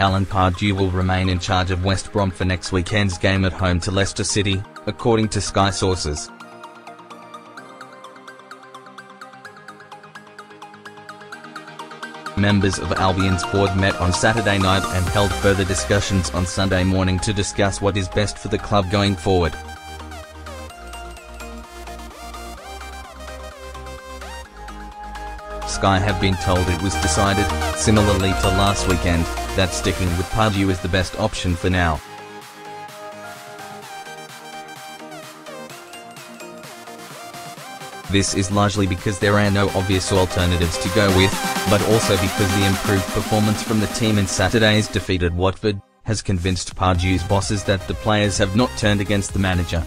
Alan Pardew will remain in charge of West Brom for next weekend's game at home to Leicester City, according to Sky sources. Members of Albion's board met on Saturday night and held further discussions on Sunday morning to discuss what is best for the club going forward. Sky have been told it was decided, similarly to last weekend, that sticking with Pardew is the best option for now. This is largely because there are no obvious alternatives to go with, but also because the improved performance from the team in Saturday's defeated Watford, has convinced Pardew's bosses that the players have not turned against the manager.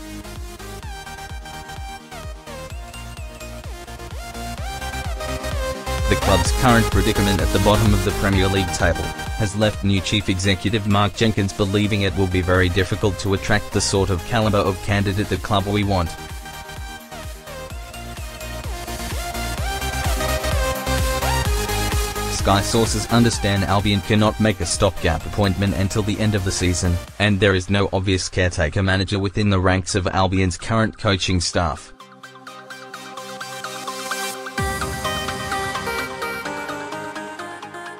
The club's current predicament at the bottom of the Premier League table has left new chief executive Mark Jenkins believing it will be very difficult to attract the sort of caliber of candidate the club we want. Sky sources understand Albion cannot make a stopgap appointment until the end of the season, and there is no obvious caretaker manager within the ranks of Albion's current coaching staff.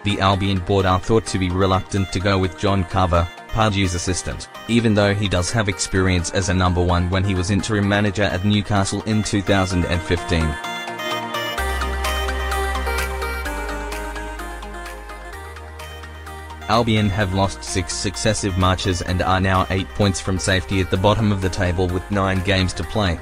The Albion board are thought to be reluctant to go with John Carver, Pardew's assistant, even though he does have experience as a number one when he was interim manager at Newcastle in 2015. Albion have lost six successive matches and are now eight points from safety at the bottom of the table with nine games to play.